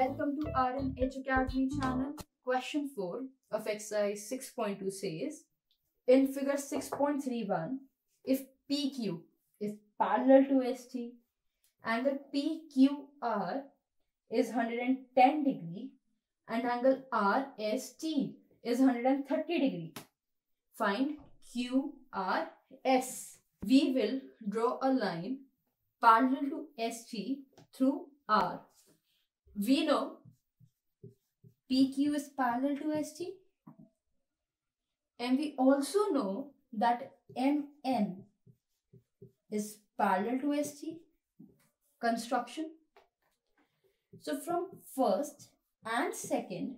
Welcome to R&H Academy channel. Question 4 of exercise 6.2 says in figure 6.31 if PQ is parallel to ST angle PQR is 110 degree and angle RST is 130 degree. Find QRS. We will draw a line parallel to ST through R. We know PQ is parallel to ST and we also know that MN is parallel to ST construction. So from first and second,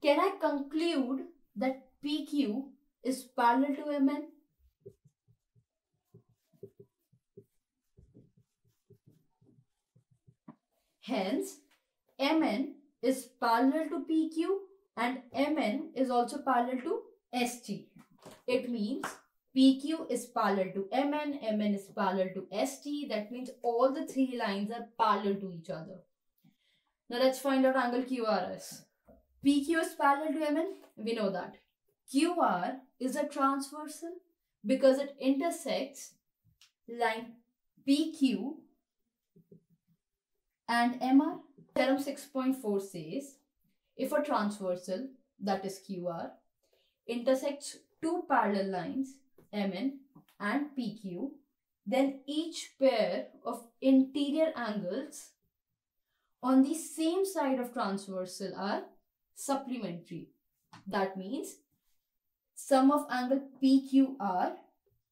can I conclude that PQ is parallel to MN? Hence, MN is parallel to PQ and MN is also parallel to ST. It means PQ is parallel to MN, MN is parallel to ST. That means all the three lines are parallel to each other. Now let's find out angle QRS. PQ is parallel to MN, we know that. QR is a transversal because it intersects line PQ and MR. Theorem 6.4 says if a transversal, that is QR, intersects two parallel lines, MN and PQ, then each pair of interior angles on the same side of transversal are supplementary. That means sum of angle PQR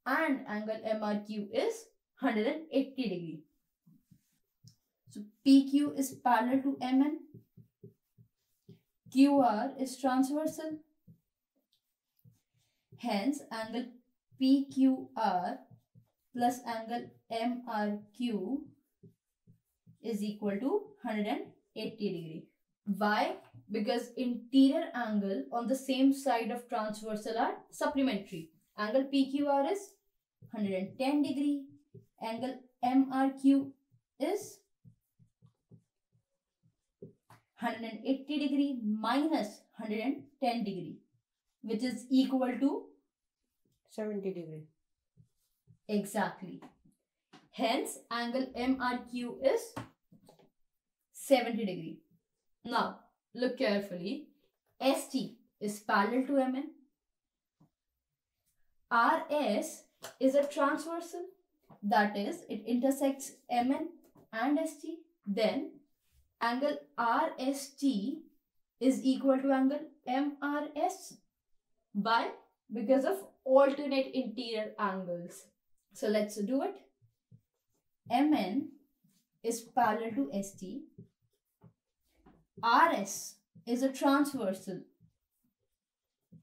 and angle MRQ is 180 degree. So PQ is parallel to MN. QR is transversal. Hence, angle PQR plus angle MRQ is equal to 180 degree. Why? Because interior angle on the same side of transversal are supplementary. Angle PQR is 110 degree. Angle MRQ is 180 degree minus 110 degree which is equal to 70 degree. exactly. Hence angle MRQ is 70 degree. Now look carefully. ST is parallel to MN RS is a transversal. That is it intersects MN and ST then angle RST is equal to angle MRS. by Because of alternate interior angles. So let's do it. MN is parallel to ST. RS is a transversal.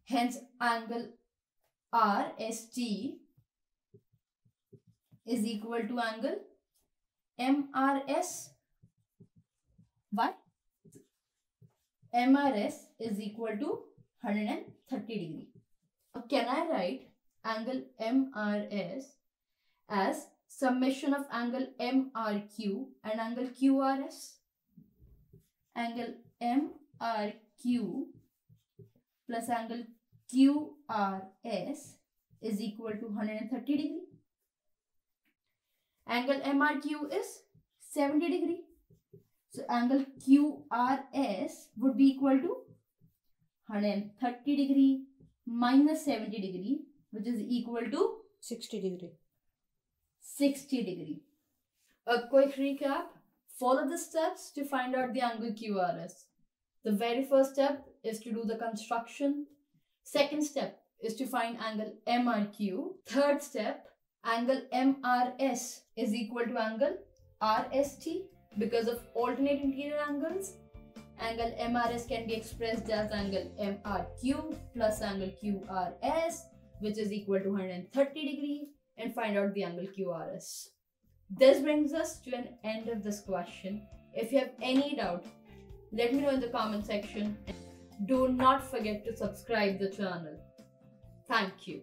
Hence angle RST is equal to angle MRS why? MRS is equal to 130 degree. Can I write angle MRS as summation of angle MRQ and angle QRS? Angle MRQ plus angle QRS is equal to 130 degree. Angle MRQ is 70 degree so angle QRS would be equal to 130 degree minus 70 degree which is equal to 60 degree. 60 degree. A quick recap. Follow the steps to find out the angle QRS. The very first step is to do the construction. Second step is to find angle MRQ. Third step, angle MRS is equal to angle RST because of alternate interior angles, angle MRS can be expressed as angle MRQ plus angle QRS which is equal to 130 degree and find out the angle QRS. This brings us to an end of this question. If you have any doubt, let me know in the comment section. Do not forget to subscribe the channel. Thank you.